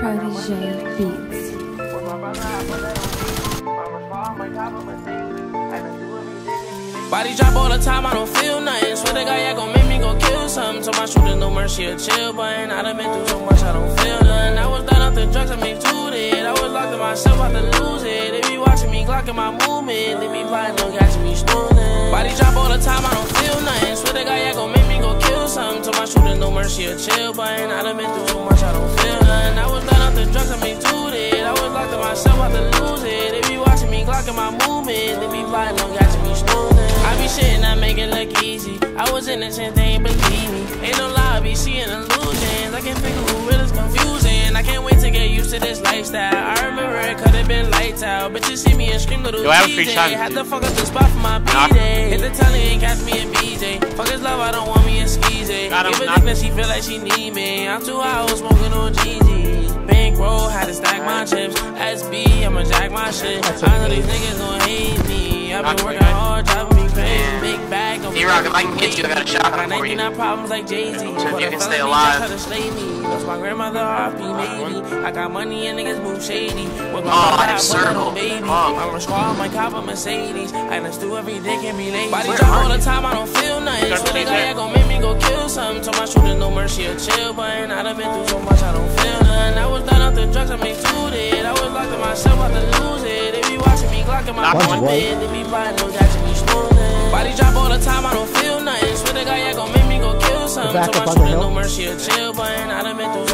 Protege Beats. Body drop all the time, I don't feel nothing. Swear to God, yeah, gon' make me go kill something. Told my shooters no mercy or chill button. I done been through so much, I don't feel nothing. I was done off the drugs, I made two it. I was locked in myself, about to lose it. They be watching me, glocking my movement. They be plotting, no catching me snoozing. Body drop all the time, I don't feel nothing. My shooters no mercy or chill button. I done been through so much, I don't feel nothing. I was done off the drugs, I made two it. I was locked in myself, about to lose it. They be watching me, glocking my movement. They be plotting, no catching me snoozing. I be shitting, I make it look easy. I was innocent, they ain't believe me. Ain't no lie, I be seeing illusions. I can't figure who real is confusing. I can't wait to get used to this lifestyle. I remember it could have been lights out. But you see me and scream little Yo, I have a free shot, Had to fuck up the spot for my Knock. B-Day. Hit the telly and catch me in BJ. Fuck his love, I don't want me in skeezy. Got him, Give a knock. dick that she feel like she need me. I'm too high, smoking on GG. Bankroll, had to stack my chips. SB, I'ma jack my shit. I know these niggas gon' hate me. I've been working hard, driving me crazy. Big bag of D-Rock, if I can get you, I got a shotgun for you. 99 problems like Jay-Z. So if you can stay alive. try to slay me. That's my grandmother, RP maybe. I got money and niggas move shady. With my Oh, I have put circle. baby. Oh. I'm a squad, my cop, a Mercedes. I done do every day, can be late. Body drop all the time, I don't feel nothing. Swear to God, there. gon' make me go kill something. Told my shooters no mercy or chill button. I done been through so much, I don't feel nothing. I was done off the drugs, I made two it. I was locked in myself, about to lose it. They be watching me, glocking my Knock one. movement. They be plotting, no catching me snoozing. Body drop all the time, I don't feel nothing. Swear to God, yeah, gon' make me go kill something. Told up my shooters no mercy or chill button. I done been through so much.